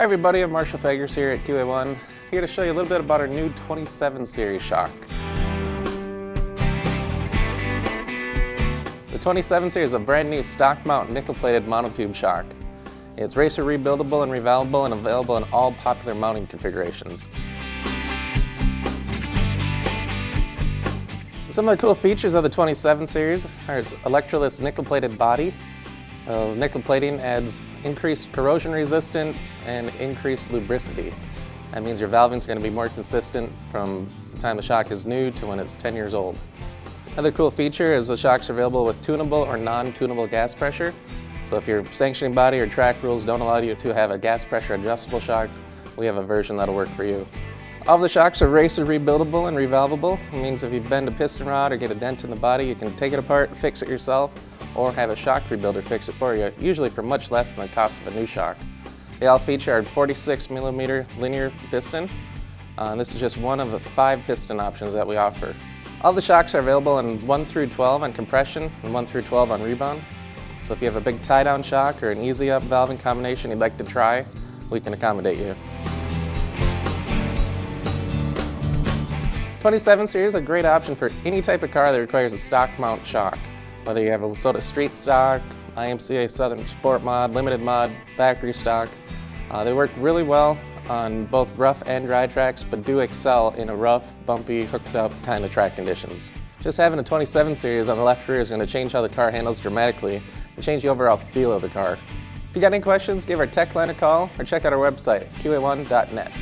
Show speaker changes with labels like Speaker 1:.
Speaker 1: Hi everybody, I'm Marshall Fagers here at QA1, here to show you a little bit about our new 27 series shock. The 27 series is a brand new stock mount nickel plated monotube shock. It's racer rebuildable and revalvable and available in all popular mounting configurations. Some of the cool features of the 27 series are its electroless nickel plated body uh, nickel plating adds increased corrosion resistance and increased lubricity. That means your valving is going to be more consistent from the time the shock is new to when it's 10 years old. Another cool feature is the shocks are available with tunable or non-tunable gas pressure. So if your sanctioning body or track rules don't allow you to have a gas pressure adjustable shock, we have a version that'll work for you. All the shocks are racer rebuildable and revalvable. It means if you bend a piston rod or get a dent in the body, you can take it apart, fix it yourself, or have a shock rebuilder fix it for you, usually for much less than the cost of a new shock. They all feature our 46 millimeter linear piston. Uh, this is just one of the five piston options that we offer. All the shocks are available in 1 through 12 on compression and 1 through 12 on rebound. So if you have a big tie-down shock or an easy up valving combination you'd like to try, we can accommodate you. 27 series is a great option for any type of car that requires a stock mount shock. Whether you have a WISSOTA Street Stock, IMCA Southern Sport Mod, Limited Mod, Factory Stock, uh, they work really well on both rough and dry tracks, but do excel in a rough, bumpy, hooked up kind of track conditions. Just having a 27 series on the left rear is going to change how the car handles dramatically and change the overall feel of the car. If you got any questions, give our tech line a call or check out our website, qa1.net.